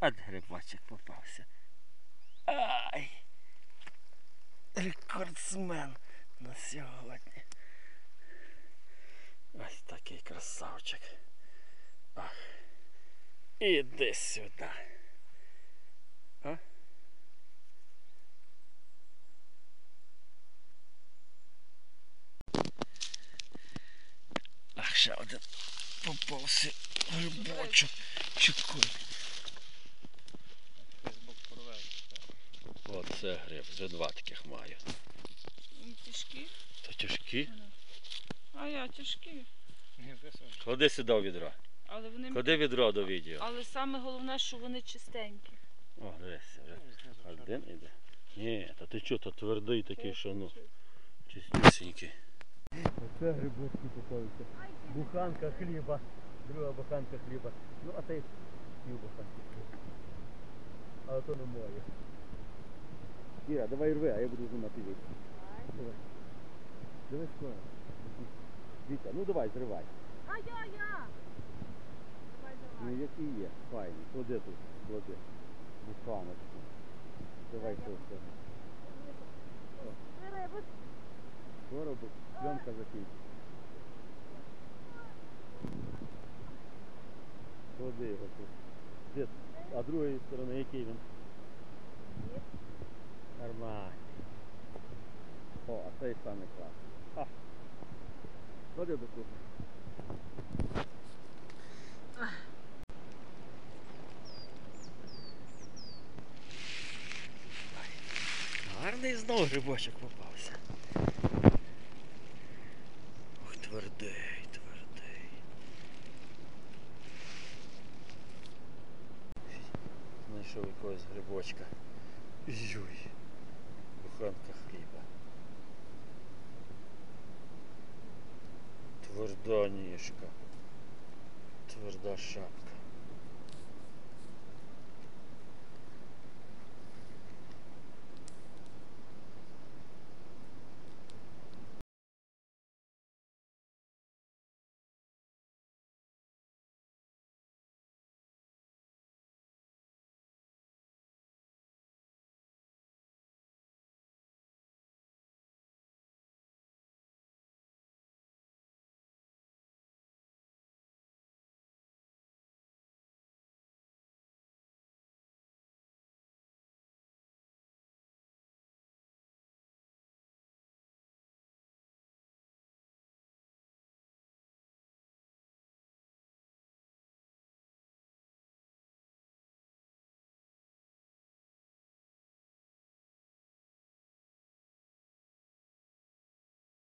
От грибочок попався. Ай! Рекордсмен на сьогодні. Ось такий красавчик. Ах. Іди сюди. А? Ах, ще один попався грибочок. Чекай. Оце гриб, вже два таких маю. Тяжкі. То тяжкі. А я тяжкі. Клади сюди в відро. Але вони Клади відро до відео. Але саме головне, що вони чистенькі. О, дивися вже. Один іде. Ні, та ти чого, то твердий такий, що ну. Чистюсінький. Оце грибочки попалися. Буханка хліба. Друга буханка хліба. Ну, а ти пів буханки хліба. Але то не моє. Кіра, давай рви, а я буду знімати відео. Давай. Давай скоро. Віка, ну давай, зривай. А я, я! Давай, Ну які є, файні. Клади тут, клади. Буханочку. Давай це все. Скоро бо пленка закінчиться. Клади його тут. Де? А другої сторони який він? Цей саме клас. Клади до кухні. Гарний знову грибочок попався. Ох, твердий, твердий. Знайшов якогось грибочка. Юй. Буханка хліба. Тверда ніжка. Тверда шапка.